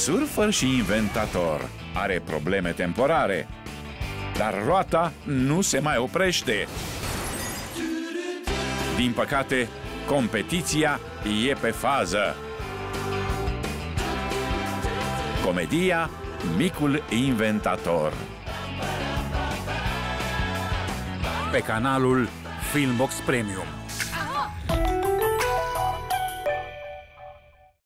surfer și inventator. Are probleme temporare, dar roata nu se mai oprește. Din păcate, competiția e pe fază. Comedia Micul Inventator Pe canalul Filmbox Premium